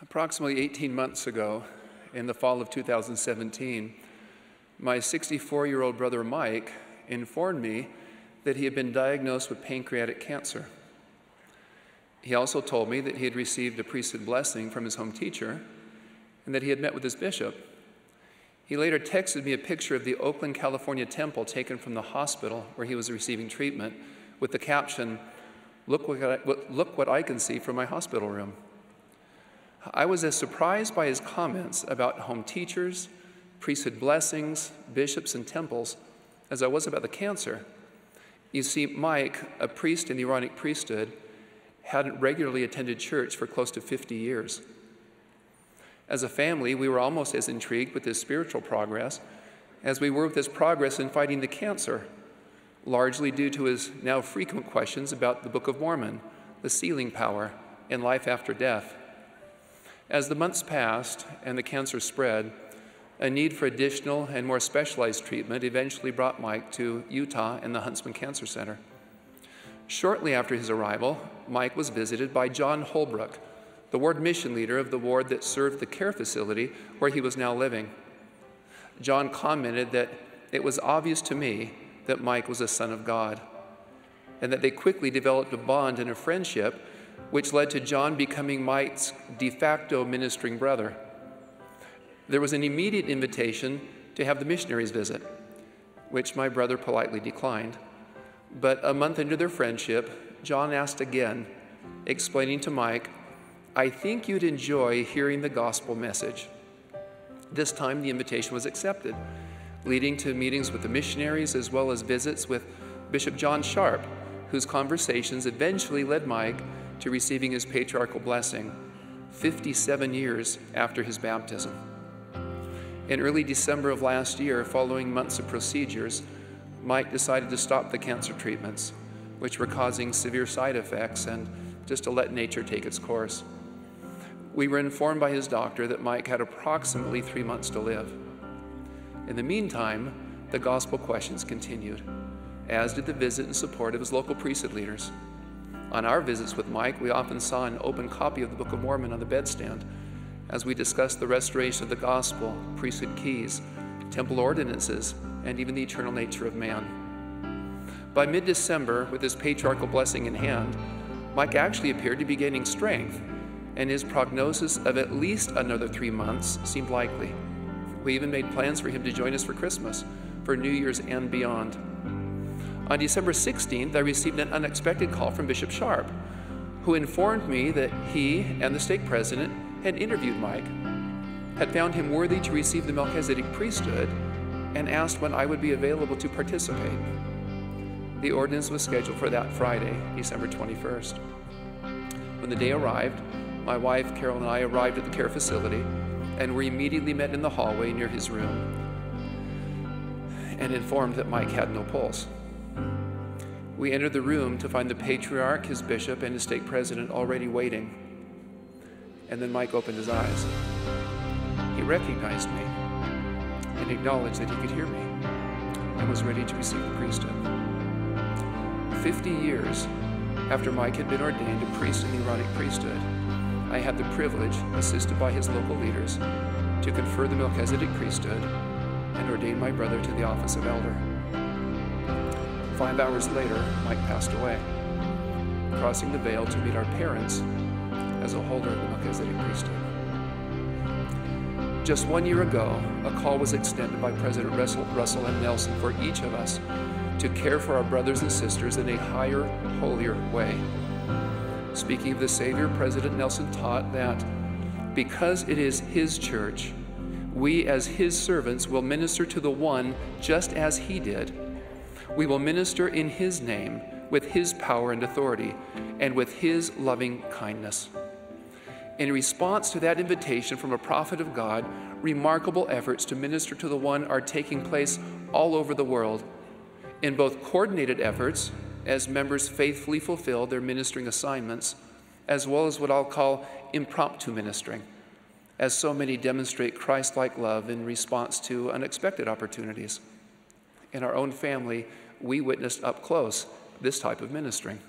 Approximately 18 months ago, in the fall of 2017, my 64 year old brother Mike informed me that he had been diagnosed with pancreatic cancer. He also told me that he had received a priesthood blessing from his home teacher and that he had met with his bishop. He later texted me a picture of the Oakland, California temple taken from the hospital where he was receiving treatment with the caption, Look what I, look what I can see from my hospital room. I was as surprised by his comments about home teachers, priesthood blessings, bishops, and temples as I was about the cancer. You see, Mike, a priest in the Aaronic priesthood, hadn't regularly attended church for close to 50 years. As a family, we were almost as intrigued with his spiritual progress as we were with his progress in fighting the cancer, largely due to his now frequent questions about the Book of Mormon, the sealing power, and life after death. As the months passed and the cancer spread, a need for additional and more specialized treatment eventually brought Mike to Utah and the Huntsman Cancer Center. Shortly after his arrival, Mike was visited by John Holbrook, the ward mission leader of the ward that served the care facility where he was now living. John commented that it was obvious to me that Mike was a son of God, and that they quickly developed a bond and a friendship, which led to John becoming Mike's de facto ministering brother. There was an immediate invitation to have the missionaries visit, which my brother politely declined. But a month into their friendship, John asked again, explaining to Mike, I think you'd enjoy hearing the gospel message. This time, the invitation was accepted, leading to meetings with the missionaries as well as visits with Bishop John Sharp, whose conversations eventually led Mike to receiving his patriarchal blessing 57 years after his baptism. In early December of last year, following months of procedures, Mike decided to stop the cancer treatments, which were causing severe side effects, and just to let nature take its course. We were informed by his doctor that Mike had approximately three months to live. In the meantime, the gospel questions continued, as did the visit and support of his local priesthood leaders. On our visits with Mike, we often saw an open copy of the Book of Mormon on the bedstand as we discussed the restoration of the gospel, priesthood keys, temple ordinances, and even the eternal nature of man. By mid December, with his patriarchal blessing in hand, Mike actually appeared to be gaining strength, and his prognosis of at least another three months seemed likely. We even made plans for him to join us for Christmas, for New Year's, and beyond. On December 16th, I received an unexpected call from Bishop Sharp, who informed me that he and the stake president had interviewed Mike, had found him worthy to receive the Melchizedek priesthood, and asked when I would be available to participate. The ordinance was scheduled for that Friday, December 21st. When the day arrived, my wife, Carol, and I arrived at the care facility and were immediately met in the hallway near his room and informed that Mike had no pulse. We entered the room to find the patriarch, his bishop, and his stake president already waiting. And then Mike opened his eyes. He recognized me and acknowledged that he could hear me and was ready to receive the priesthood. Fifty years after Mike had been ordained a priest in the Aaronic priesthood, I had the privilege, assisted by his local leaders, to confer the Melchizedek priesthood and ordain my brother to the office of elder. Five hours later, Mike passed away, crossing the veil to meet our parents as a holder of the Melchizedek priesthood. Just one year ago, a call was extended by President Russell, Russell M. Nelson for each of us to care for our brothers and sisters in a higher, holier way. Speaking of the Savior, President Nelson taught that because it is His church, we as His servants will minister to the one just as He did. We will minister in His name, with His power and authority, and with His loving kindness. In response to that invitation from a prophet of God, remarkable efforts to minister to the one are taking place all over the world in both coordinated efforts as members faithfully fulfill their ministering assignments, as well as what I'll call impromptu ministering, as so many demonstrate Christ like love in response to unexpected opportunities. In our own family, we witnessed up close this type of ministering.